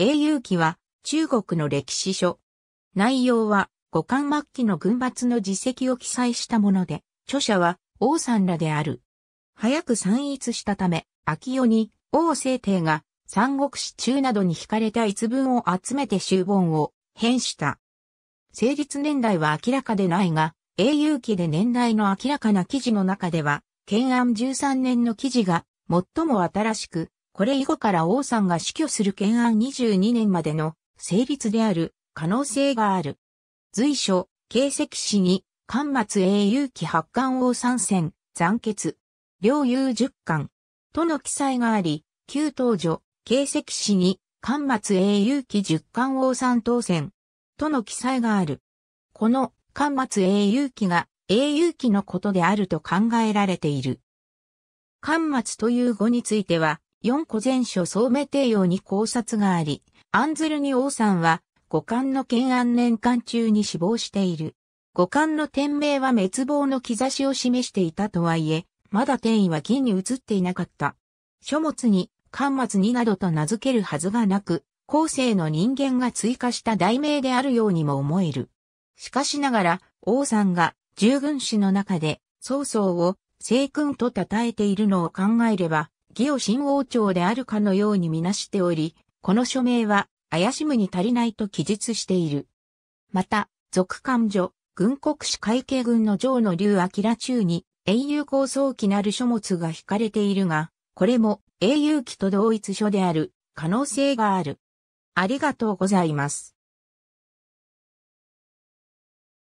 英雄記は中国の歴史書。内容は五冠末期の軍閥の実績を記載したもので、著者は王さんらである。早く散逸したため、秋代に王政帝が三国志中などに惹かれた逸文を集めて集本を編した。成立年代は明らかでないが、英雄記で年代の明らかな記事の中では、建安13年の記事が最も新しく、これ以後から王さんが死去する建安22年までの成立である可能性がある。随所、形跡史に、関末英雄記八巻王参戦、残血、両雄十巻、との記載があり、旧東女、形跡史に、関末英雄記十巻王参当選、との記載がある。この巻末英雄記が英雄記のことであると考えられている。巻末という語については、四古前書総目帝王に考察があり、案ずるに王さんは五冠の建安年間中に死亡している。五冠の天命は滅亡の兆しを示していたとはいえ、まだ天意は銀に移っていなかった。書物に、巻末になどと名付けるはずがなく、後世の人間が追加した題名であるようにも思える。しかしながら、王さんが従軍史の中で、曹操を聖君と称えているのを考えれば、義を新王朝であるかのようにみなしており、この署名は怪しむに足りないと記述している。また、続官所、軍国史会計軍の城の竜明中に英雄構想記なる書物が引かれているが、これも英雄記と同一書である可能性がある。ありがとうございます。